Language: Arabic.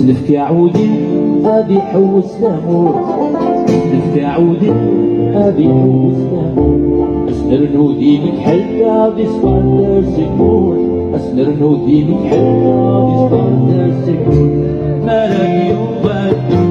سلفك يا عودي أبي حوس لامور سلفك يا عودي أبي حوس لامور اسنر نودي من حلا حلقة بسباندر سكور اسنر نودي من حلقة بسباندر سكور مرن يوبل مرن